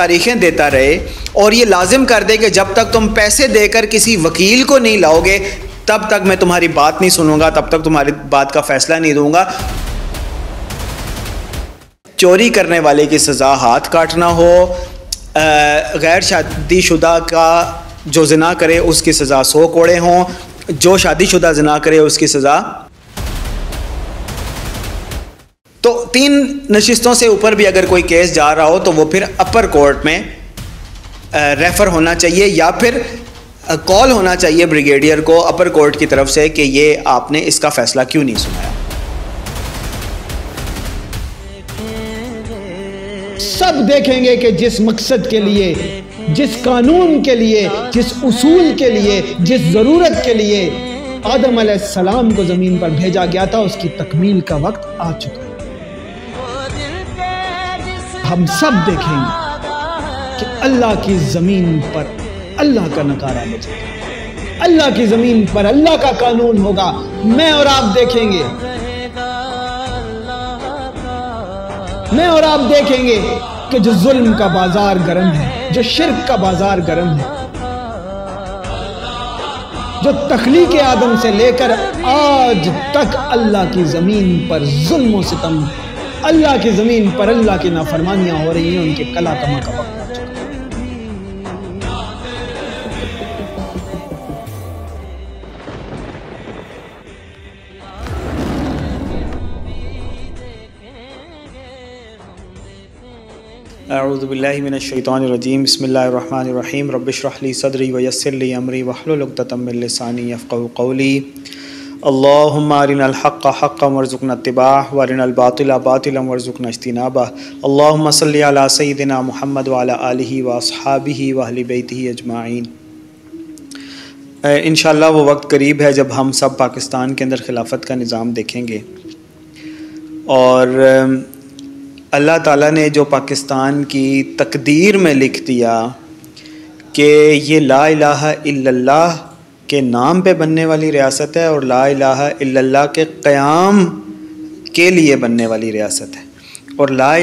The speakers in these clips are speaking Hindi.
तारीखें देता रहे और ये लाजिम कर दे कि जब तक तुम पैसे देकर किसी वकील को नहीं लाओगे, तब तक मैं तुम्हारी बात नहीं सुनूँगा, तब तक तुम्हारी बात का फैसला नहीं दूँगा। चोरी करने वाले की सज़ा हाथ काटना हो गैर शादीशुदा का जो जना करे उसकी सज़ा सौ कोड़े हों, जो शादीशुदा जना करे उसकी सज़ा तो तीन नशिस्तों से ऊपर भी अगर कोई केस जा रहा हो तो वो फिर अपर कोर्ट में रेफ़र होना चाहिए या फिर कॉल होना चाहिए ब्रिगेडियर को अपर कोर्ट की तरफ़ से कि ये आपने इसका फ़ैसला क्यों नहीं सुनाया। सब देखेंगे कि जिस मकसद के लिए, जिस कानून के लिए, जिस उसूल के लिए, जिस ज़रूरत के लिए आदम सलाम को ज़मीन पर भेजा गया था, उसकी तकमील का वक्त आ चुका हम सब देखेंगे कि अल्लाह की ज़मीन पर अल्लाह का नकारा बचेगा अल्लाह की ज़मीन पर अल्लाह का कानून होगा, मैं और आप देखेंगे। मैं और आप देखेंगे कि जो जुल्म का बाज़ार गर्म है, जो शिरक का बाज़ार गर्म है, जो तखलीक आदम से लेकर आज तक अल्लाह की ज़मीन पर जुल्म सितम अल्लाह की ज़मीन पर अल्लाह की नाफरमानियाँ हो रही हैं, उनके कला कमा का वक्त अज़बिल्लिमिनशैतरजीम बसमीम रबिशरहली सदरी वयसली अमरी वहलतमिलसानी फ़ौली अल्लाहरिनहक़ हक़ वर्ज़ुकन तबा वरिनबातिल बातिल वर्ज़ुकन अजतनाबा अल्लाम सल सैदना महमद वाला आलि वसहाबी वहली बैती अजमाइन इन वो वक्त करीब है जब हम सब पाकिस्तान के अंदर खिलाफत का निज़ाम देखेंगे। और अल्लाह ताला ने जो पाकिस्तान की तकदीर में लिख दिया कि ये ला इलाहा इल्लल्लाह के नाम पे बनने वाली रियासत है और ला इल्लल्लाह के क़याम के लिए बनने वाली रियासत है। और ला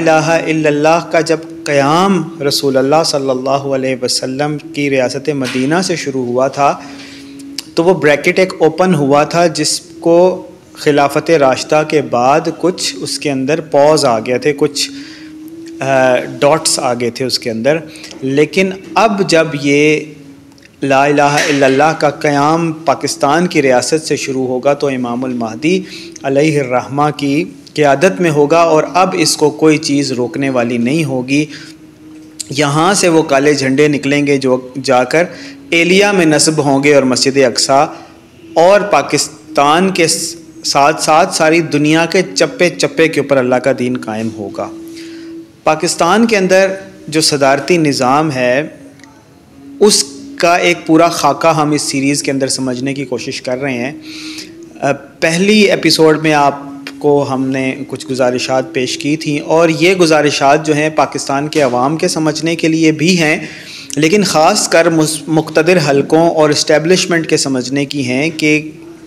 इल्लल्लाह का जब क़याम रसूल अल्लाह सल्लल्लाहु अलैहि वसल्लम की रियासत मदीना से शुरू हुआ था तो वो ब्रैकेट एक ओपन हुआ था जिसको खिलाफत राश्ता के बाद कुछ उसके अंदर पॉज आ गए थे, कुछ डॉट्स आ गए थे उसके अंदर। लेकिन अब जब ये ला इल्लल्लाह का क़याम पाकिस्तान की रियासत से शुरू होगा तो इमामुल महदी अलैहिर्रहमा की क़्यादत में होगा और अब इसको कोई चीज़ रोकने वाली नहीं होगी। यहाँ से वो काले झंडे निकलेंगे जो जाकर एलिया में नस्ब होंगे और मस्जिद अक्सा और पाकिस्तान के साथ साथ सारी दुनिया के चप्पे चप्पे के ऊपर अल्लाह का दीन कायम होगा। पाकिस्तान के अंदर जो सदारती निज़ाम है उसका एक पूरा खाका हम इस सीरीज़ के अंदर समझने की कोशिश कर रहे हैं। पहली एपिसोड में आपको हमने कुछ गुजारिशात पेश की थी और ये गुजारिशात जो हैं पाकिस्तान के अवाम के समझने के लिए भी हैं, लेकिन ख़ास कर मुख्तर हलकों और इस्टेबलिशमेंट के समझने की हैं कि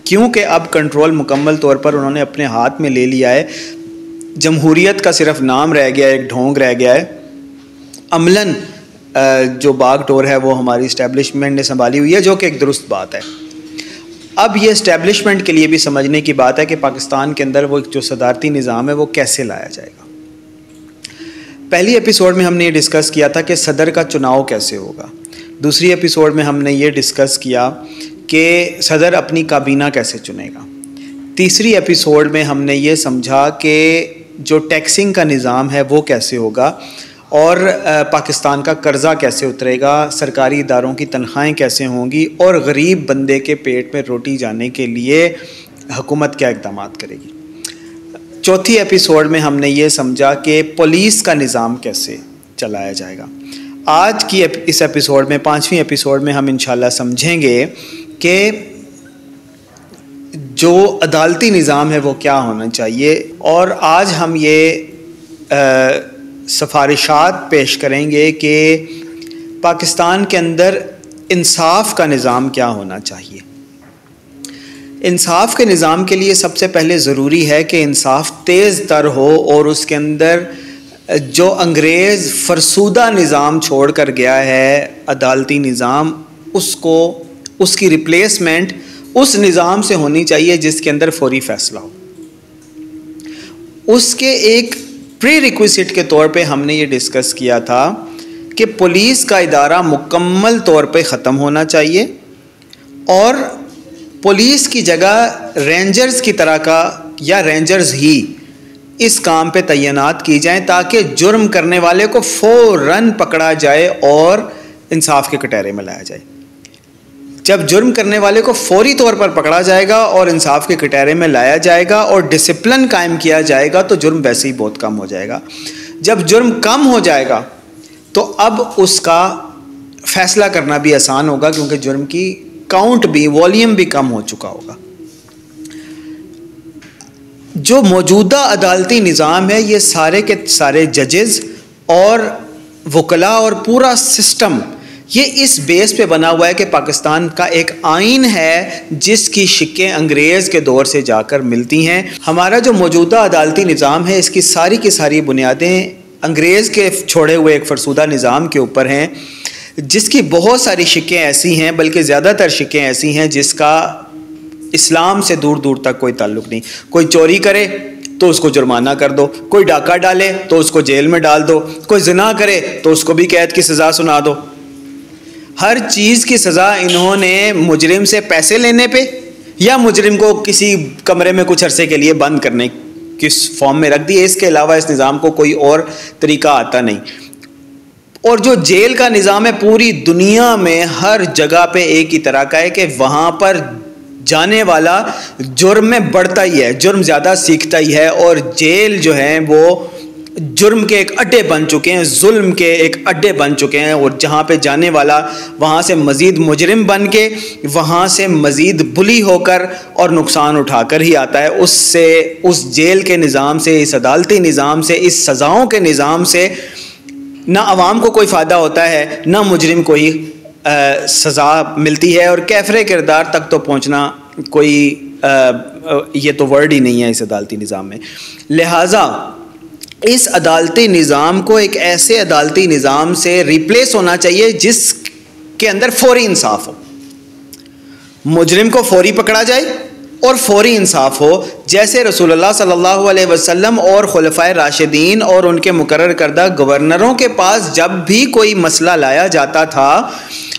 क्योंकि अब कंट्रोल मुकम्मल तौर पर उन्होंने अपने हाथ में ले लिया है जमहूरीत का सिर्फ़ नाम रह गया है, एक ढोंग रह गया है। अमलन जो बाग टोर है, वो हमारी इस्टेब्लिशमेंट ने संभाली हुई है, जो कि एक दुरुस्त बात है। अब ये इस्टेब्लिशमेंट के लिए भी समझने की बात है कि पाकिस्तान के अंदर वो जो सदारती निज़ाम है, वो कैसे लाया जाएगा। पहली एपिसोड में हमने ये डिस्कस किया था कि सदर का चुनाव कैसे होगा। दूसरी एपिसोड में हमने ये डिस्कस किया कि सदर अपनी काबीना कैसे चुनेगा। तीसरी एपिसोड में हमने ये समझा कि जो टैक्सिंग का निज़ाम है, वो कैसे होगा। और पाकिस्तान का कर्ज़ा कैसे उतरेगा, सरकारी इदारों की तनख्वाहें कैसे होंगी और गरीब बंदे के पेट में रोटी जाने के लिए हुकूमत क्या इकदाम करेगी? चौथी एपिसोड में हमने ये समझा कि पुलिस का निज़ाम कैसे चलाया जाएगा। आज की इस एपिसोड में, पाँचवीं एपिसोड में हम इंशाल्लाह समझेंगे कि जो अदालती निज़ाम है वो क्या होना चाहिए और आज हम ये सफारिशात पेश करेंगे कि पाकिस्तान के अंदर इंसाफ का निज़ाम क्या होना चाहिए। इंसाफ के निज़ाम के लिए सबसे पहले ज़रूरी है कि इंसाफ तेज़ तर हो और उसके अंदर जो अंग्रेज़ फरसूदा निज़ाम छोड़ कर गया है, अदालती निज़ाम, उसको, उसकी रिप्लेसमेंट उस निज़ाम से होनी चाहिए जिसके अंदर फौरी फ़ैसला हो। उसके एक प्री रिक्विसिट के तौर पे हमने ये डिस्कस किया था कि पुलिस का इदारा मुकम्मल तौर पे ख़त्म होना चाहिए और पुलिस की जगह रेंजर्स की तरह का या रेंजर्स ही इस काम पे तैनात की जाएँ ताकि जुर्म करने वाले को फ़ौरन पकड़ा जाए और इंसाफ के कटहरे में लाया जाए। जब जुर्म करने वाले को फौरी तौर पर पकड़ा जाएगा और इंसाफ के कटहरे में लाया जाएगा और डिसिप्लिन कायम किया जाएगा तो जुर्म वैसे ही बहुत कम हो जाएगा। जब जुर्म कम हो जाएगा तो अब उसका फैसला करना भी आसान होगा, क्योंकि जुर्म की काउंट भी वॉल्यूम भी कम हो चुका होगा। जो मौजूदा अदालती निज़ाम है, ये सारे के सारे जजेस और वकला और पूरा सिस्टम ये इस बेस पे बना हुआ है कि पाकिस्तान का एक आइन है जिसकी शिक्कें अंग्रेज़ के दौर से जाकर मिलती हैं। हमारा जो मौजूदा अदालती निज़ाम है, इसकी सारी की सारी बुनियादें अंग्रेज़ के छोड़े हुए एक फरसुदा निज़ाम के ऊपर हैं, जिसकी बहुत सारी शिकें ऐसी हैं, बल्कि ज़्यादातर शिकें ऐसी हैं जिसका इस्लाम से दूर दूर तक कोई ताल्लुक़ नहीं। कोई चोरी करे तो उसको जुर्माना कर दो, कोई डाका डाले तो उसको जेल में डाल दो, कोई जना करे तो उसको भी कैद की सज़ा सुना दो। हर चीज़ की सज़ा इन्होंने मुजरिम से पैसे लेने पे या मुजरिम को किसी कमरे में कुछ अरसे के लिए बंद करने किस फॉर्म में रख दिए इसके अलावा इस निज़ाम को कोई और तरीका आता नहीं। और जो जेल का निज़ाम है, पूरी दुनिया में हर जगह पे एक ही तरह का है कि वहाँ पर जाने वाला जुर्म में बढ़ता ही है, जुर्म ज़्यादा सीखता ही है और जेल जो है वो जुर्म के एक अड्डे बन चुके हैं जुल्म के एक अड्डे बन चुके हैं और जहाँ पे जाने वाला वहाँ से मज़ीद मुजरिम बन के वहाँ से मज़ीद बुली होकर और नुकसान उठाकर ही आता है। उससे उस जेल के निज़ाम से इस अदालती निज़ाम से इस सज़ाओं के निज़ाम से ना आवाम को कोई फ़ायदा होता है ना मुजरिम को ही सज़ा मिलती है और कैफरे किरदार तक तो पहुँचना कोई आ, ये तो वर्ड ही नहीं है इस अदालती निज़ाम में। लिहाजा इस अदालती निज़ाम को एक ऐसे अदालती निज़ाम से रिप्लेस होना चाहिए जिसके अंदर फौरी इंसाफ हो। मुजरिम को फौरी पकड़ा जाए और फौरी इंसाफ हो, जैसे रसूलुल्लाह सल्लल्लाहु अलैहि वसल्लम और खुलफ़ाए राशिदीन और उनके मुकर करदा गवर्नरों के पास जब भी कोई मसला लाया जाता था,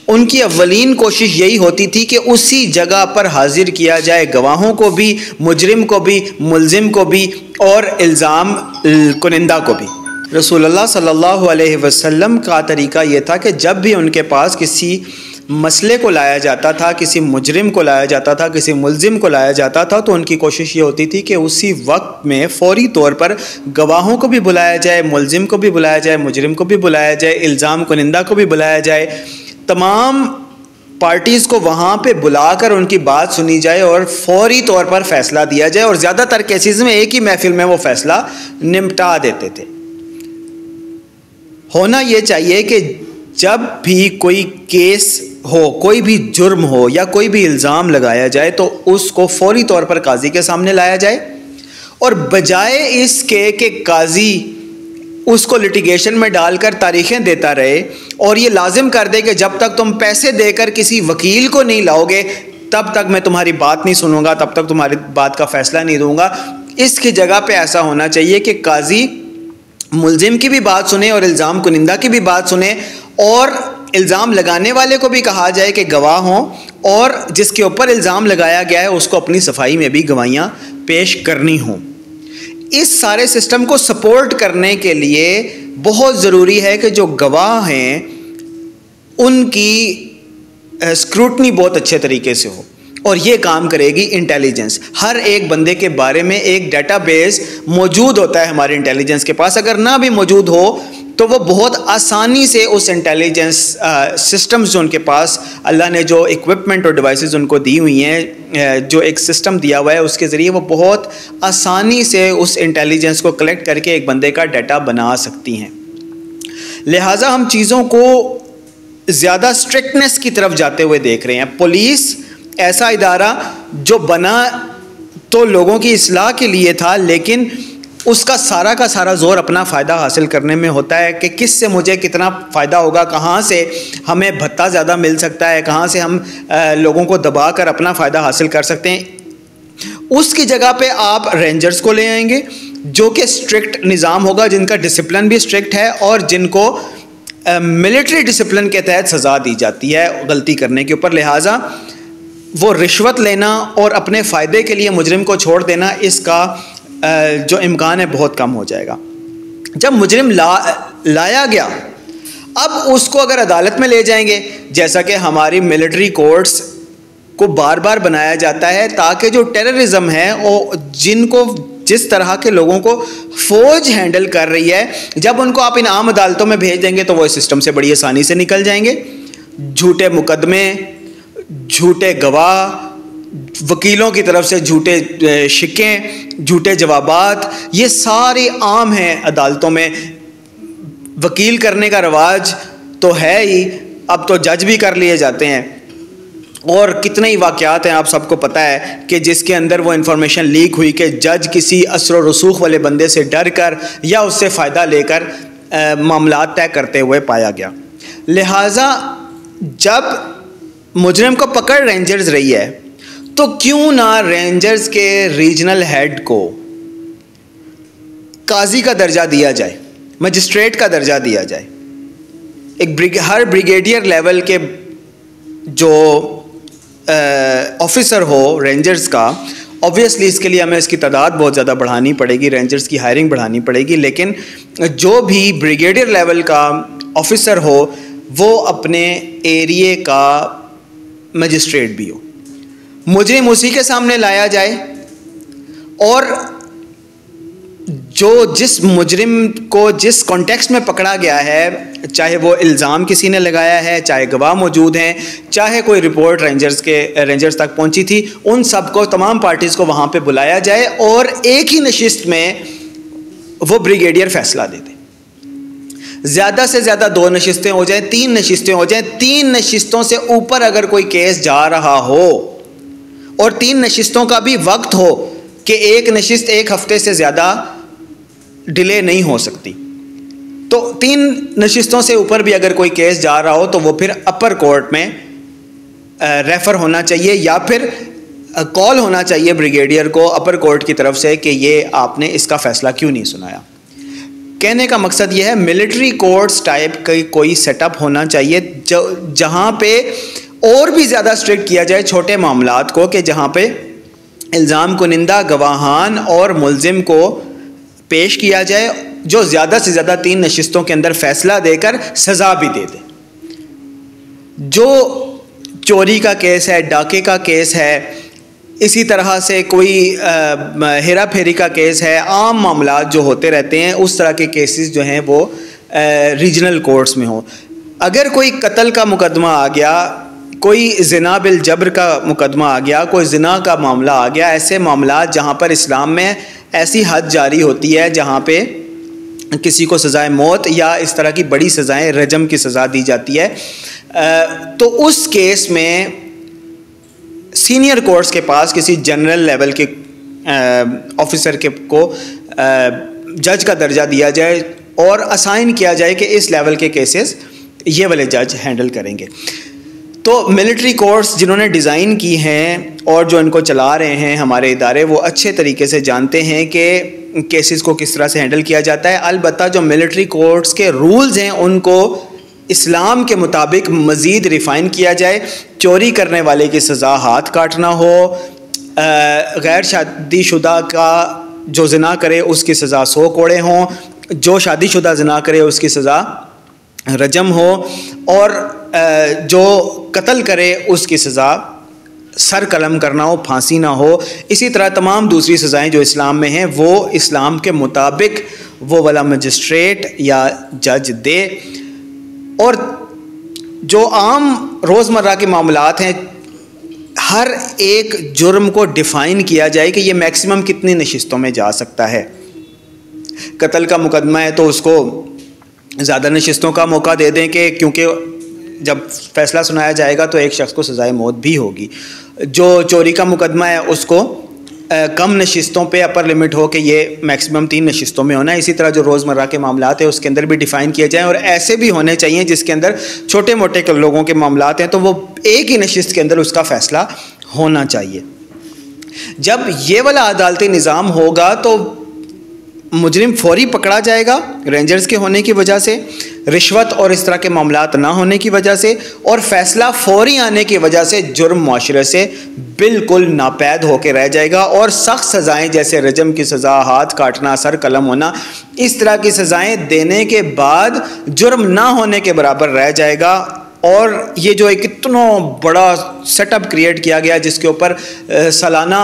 उनकी अवलिन कोशिश यही होती थी कि उसी जगह पर हाजिर किया जाए। गवाहों को भी, मुजरिम को भी, मुलजिम को भी और इल्ज़ाम कुनिंदा को भी। रसूलुल्लाह सल्लल्लाहु अलैहि वसल्लम का तरीका ये था कि जब भी उनके पास किसी मसले को लाया जाता था, किसी मुजरिम को लाया जाता था, किसी मुलजिम को लाया जाता था तो उनकी कोशिश ये होती थी कि उसी वक्त में फौरी तौर पर गवाहों को भी बुलाया जाए, मुलजिम को भी बुलाया जाए, मुजरिम को भी बुलाया जाए, इल्ज़ाम कुनिंदा को भी बुलाया जाए। तमाम पार्टीज़ को वहाँ पे बुलाकर उनकी बात सुनी जाए और फौरी तौर पर फैसला दिया जाए और ज़्यादातर केसेस में एक ही महफिल में वो फैसला निपटा देते थे। होना ये चाहिए कि जब भी कोई केस हो, कोई भी जुर्म हो या कोई भी इल्ज़ाम लगाया जाए तो उसको फौरी तौर पर काजी के सामने लाया जाए। और बजाय इसके कि काजी उसको लिटिगेशन में डालकर तारीखें देता रहे और ये लाजिम कर दे कि जब तक तुम पैसे देकर किसी वकील को नहीं लाओगे, तब तक मैं तुम्हारी बात नहीं सुनूँगा, तब तक तुम्हारी बात का फैसला नहीं दूँगा। इसकी जगह पे ऐसा होना चाहिए कि काजी मुलजिम की भी बात सुने और इल्ज़ाम कुनिंदा की भी बात सुने और इल्ज़ाम लगाने वाले को भी कहा जाए कि गवाह हों और जिसके ऊपर इल्ज़ाम लगाया गया है, उसको अपनी सफ़ाई में भी गवाहियाँ पेश करनी हों। इस सारे सिस्टम को सपोर्ट करने के लिए बहुत ज़रूरी है कि जो गवाह हैं, उनकी स्क्रूटनी बहुत अच्छे तरीके से हो और ये काम करेगी इंटेलिजेंस हर एक बंदे के बारे में एक डेटाबेस मौजूद होता है हमारे इंटेलिजेंस के पास। अगर ना भी मौजूद हो तो वो बहुत आसानी से उस इंटेलिजेंस सिस्टम्स जो उनके पास, अल्लाह ने जो इक्विपमेंट और डिवाइसेस उनको दी हुई हैं जो एक सिस्टम दिया हुआ है, उसके ज़रिए वो बहुत आसानी से उस इंटेलिजेंस को कलेक्ट करके एक बंदे का डाटा बना सकती हैं। लिहाजा हम चीज़ों को ज़्यादा स्ट्रिक्टनेस की तरफ़ जाते हुए देख रहे हैं। पुलिस ऐसा इदारा जो बना तो लोगों की असलाह के लिए था, लेकिन उसका सारा का सारा ज़ोर अपना फ़ायदा हासिल करने में होता है कि किस से मुझे कितना फ़ायदा होगा, कहाँ से हमें भत्ता ज़्यादा मिल सकता है, कहाँ से हम लोगों को दबा कर अपना फ़ायदा हासिल कर सकते हैं। उसकी जगह पे आप रेंजर्स को ले आएँगे, जो कि स्ट्रिक्ट निज़ाम होगा, जिनका डिसिप्लिन भी स्ट्रिक्ट है और जिनको मिलिट्री डिसिप्लिन के तहत सज़ा दी जाती है गलती करने के ऊपर। लिहाजा वो रिश्वत लेना और अपने फ़ायदे के लिए मुजरिम को छोड़ देना, इसका जो इम्कान है बहुत कम हो जाएगा। जब मुजरिम ला, लाया गया, अब उसको अगर अदालत में ले जाएँगे, जैसा कि हमारी मिलिट्री कोर्ट्स को बार बार बनाया जाता है, ताकि जो टेररिज्म है, वो जिनको, जिस तरह के लोगों को फौज हैंडल कर रही है, जब उनको आप इन आम अदालतों में भेज देंगे तो वो इस सिस्टम से बड़ी आसानी से निकल जाएँगे। झूठे मुकदमे, झूठे गवाह वकीलों की तरफ़ से झूठे शिकें, झूठे जवाबात, ये सारे आम हैं अदालतों में। वकील करने का रवाज तो है ही, अब तो जज भी कर लिए जाते हैं। और कितने ही वाक़ात हैं, आप सबको पता है कि जिसके अंदर वो इन्फॉर्मेशन लीक हुई कि जज किसी असर रसूख वाले बंदे से डर कर या उससे फ़ायदा लेकर मामला तय करते हुए पाया गया। लिहाजा जब मुजरम को पकड़ रेंजर्स रही है तो क्यों ना रेंजर्स के रीजनल हेड को काजी का दर्जा दिया जाए मजिस्ट्रेट का दर्जा दिया जाए। एक ब्रिग, हर ब्रिगेडियर लेवल के जो ऑफिसर हो रेंजर्स का ऑब्वियसली इसके लिए हमें इसकी तादाद बहुत ज़्यादा बढ़ानी पड़ेगी रेंजर्स की हायरिंग बढ़ानी पड़ेगी लेकिन जो भी ब्रिगेडियर लेवल का ऑफिसर हो वो अपने एरिए का मजिस्ट्रेट भी हो। मुजरिम उसी के सामने लाया जाए और जो जिस मुजरिम को जिस कॉन्टेक्स्ट में पकड़ा गया है, चाहे वो इल्ज़ाम किसी ने लगाया है, चाहे गवाह मौजूद हैं, चाहे कोई रिपोर्ट रेंजर्स के रेंजर्स तक पहुँची थी, उन सबको, तमाम पार्टीज़ को वहाँ पे बुलाया जाए और एक ही नशिस्त में वो ब्रिगेडियर फैसला दे दे। ज़्यादा से ज़्यादा दो नशिस्तें हो जाएँ, तीन नशिस्तें हो जाएँ, तीन नशिस्तों से ऊपर अगर कोई केस जा रहा हो और तीन नशिस्तों का भी वक्त हो कि एक नशिस्त एक हफ़्ते से ज़्यादा डिले नहीं हो सकती। तो तीन नशिस्तों से ऊपर भी अगर कोई केस जा रहा हो तो वो फिर अपर कोर्ट में रेफ़र होना चाहिए या फिर कॉल होना चाहिए ब्रिगेडियर को अपर कोर्ट की तरफ़ से कि ये आपने इसका फ़ैसला क्यों नहीं सुनाया। कहने का मकसद ये है, मिलिट्री कोर्ट्स टाइप का कोई सेटअप होना चाहिए, जो, जहाँ पे और भी ज़्यादा स्ट्रिक्ट किया जाए छोटे मामला को कि जहाँ पे इल्ज़ाम कुनिंदा गवाहान और मुलजिम को पेश किया जाए, जो ज़्यादा से ज़्यादा तीन नशस्तों के अंदर फ़ैसला देकर सज़ा भी दे दे। जो चोरी का केस है, डाके का केस है, इसी तरह से कोई हेरा फेरी का केस है, आम मामला जो होते रहते हैं, उस तरह के केसेस जो हैं वो रीजनल कोर्ट्स में हो। अगर कोई कत्ल का मुकदमा आ गया कोई जना बिल जबर का मुकदमा आ गया, कोई जना का मामला आ गया, ऐसे मामला जहाँ पर इस्लाम में ऐसी हद जारी होती है जहाँ पे किसी को सज़ाए मौत या इस तरह की बड़ी सज़ाएँ, रजम की सज़ा दी जाती है। तो उस केस में सीनियर कोर्ट्स के पास किसी जनरल लेवल के ऑफिसर के को जज का दर्जा दिया जाए और असाइन किया जाए कि इस लेवल के केसेस ये वाले जज हैंडल करेंगे। तो मिलिट्री कोर्स जिन्होंने डिज़ाइन की हैं और जो इनको चला रहे हैं हमारे इदारे, वो अच्छे तरीके से जानते हैं कि केसेस को किस तरह से हैंडल किया जाता है। अलबत्त जो मिलिट्री कोर्ट्स के रूल्स हैं, उनको इस्लाम के मुताबिक मज़ीद रिफ़ाइन किया जाए। चोरी करने वाले की सज़ा हाथ काटना हो गैर शादीशुदा का जो जना करे, उसकी सज़ा सौ कोड़े हों, जो शादीशुदा जना करे, उसकी सज़ा रजम हो। और जो कत्ल करे, उसकी सज़ा सर कलम करना हो, फांसी ना हो। इसी तरह तमाम दूसरी सज़ाएँ जो इस्लाम में हैं, वो इस्लाम के मुताबिक वो वाला मजिस्ट्रेट या जज दे। और जो आम रोज़मर्रा के मामलात हैं, हर एक जुर्म को डिफ़ाइन किया जाए कि ये मैक्सिमम कितनी नशस्तों में जा सकता है। कत्ल का मुकदमा है तो उसको ज़्यादा नशस्तों का मौका दे दें कि क्योंकि जब फैसला सुनाया जाएगा तो एक शख्स को सज़ाए मौत भी होगी। जो चोरी का मुकदमा है, उसको कम नशस्तों पे अपर लिमिट हो कि ये मैक्सिमम तीन नशस्तों में होना है। इसी तरह जो रोज़मर्रा के मामला हैं, उसके अंदर भी डिफ़ाइन किए जाएँ और ऐसे भी होने चाहिए जिसके अंदर छोटे मोटे लोगों के मामला हैं तो वो एक ही नशस्त के अंदर उसका फ़ैसला होना चाहिए। जब ये वाला अदालती निज़ाम होगा तो मुजरिम फौरी पकड़ा जाएगा रेंजर्स के होने की वजह से। रिश्वत और इस तरह के मामला ना होने की वजह से और फैसला फौरी आने की वजह से जुर्म माशरे से बिल्कुल नापैद होकर रह जाएगा और सख्त सज़ाएँ जैसे रजम की सज़ा, हाथ काटना, सर कलम होना, इस तरह की सज़ाएँ देने के बाद जुर्म ना होने के बराबर रह जाएगा। और ये जो एक इतना बड़ा सेटअप क्रिएट किया गया जिसके ऊपर सालाना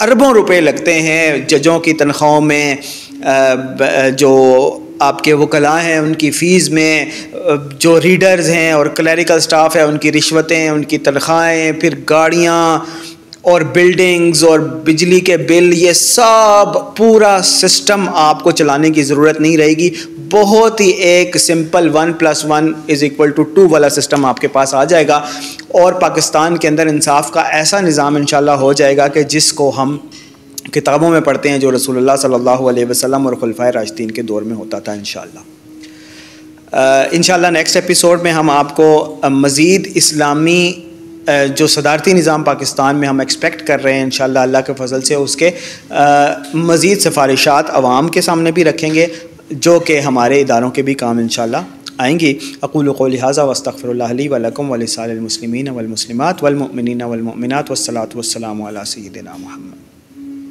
अरबों रुपए लगते हैं जजों की तनख्वाहों में जो आपके वकला हैं, उनकी फ़ीस में जो रीडर्स हैं और क्लरिकल स्टाफ है, उनकी रिश्वतें उनकी तनख्वाहें फिर गाड़ियाँ और बिल्डिंग्स और बिजली के बिल, ये सब पूरा सिस्टम आपको चलाने की ज़रूरत नहीं रहेगी। बहुत ही एक simple one plus one is equal to two वाला सिस्टम आपके पास आ जाएगा और पाकिस्तान के अंदर इंसाफ का ऐसा निज़ाम इन हो जाएगा कि जिसको हम किताबों में पढ़ते हैं जो रसूलुल्लाह सल्लल्लाहु अलैहि वसल्लम और खुलफा राशदीन के दौर में होता था इन इन नेक्स्ट एपिसोड में हम आपको मज़ीद इस्लामी जो सदारती निज़ाम पाकिस्तान में हम एक्सपेक्ट कर रहे हैं इन अल्लाह के फजल से उसके मज़ीद सिफारिशात आवाम के सामने भी रखेंगे, जो कि हमारे इदारों के भी काम इन आएँगी। अकूल को लिहाजा वस्तफ़रली वलकम वलसालमसलिमिन वलमसलिमात वलमिन वलमिनत वसलात वसलाम सैदना महमद